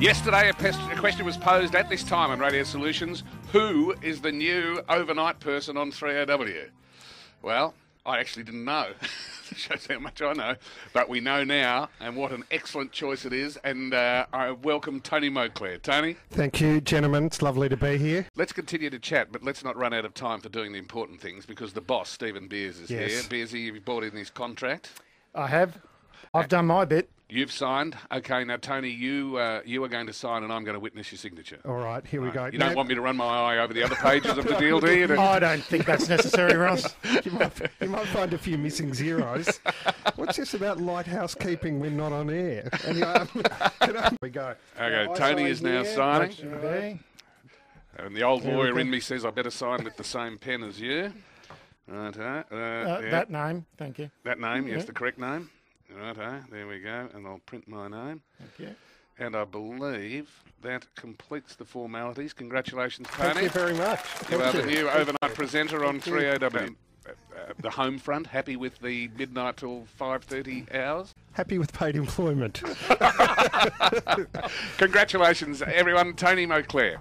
Yesterday, a, pest- a question was posed at this time on Radio Solutions Who is the new overnight person on 3AW? Well, I actually didn't know. Shows how much I know. But we know now, and what an excellent choice it is. And uh, I welcome Tony Moclair. Tony, Thank you, gentlemen. It's lovely to be here. let's continue to chat, but let's not run out of time for doing the important things because the boss, Stephen Beers, is Yes. here. Beersy, you've bought in his contract. I have. I've done my bit. You've signed. Okay, now, Tony, you uh, you are going to sign, and I'm going to witness your signature. All right, here we go. You don't Now, want me to run my eye over the other pages of the deal, do you? I don't think that's necessary, Ross. you, might, you might find a few missing zeros. What's this about lighthouse keeping when not on air? Anyway, um, can I- we go. Okay, Tony is now here. signing. And the old lawyer in me says I better sign with the same pen as you. Right, uh, uh, Uh, yeah. That name, thank you. That name, yes, the correct name. Right, uh, there we go. And I'll print my name. Thank you. And I believe that completes the formalities. Congratulations, Tony. Thank you very much. You are Thank the you. new overnight presenter on 3AW. Uh, uh, the home front, happy with the midnight till 5.30 hours. Happy with paid employment. Congratulations, everyone. Tony Moclair.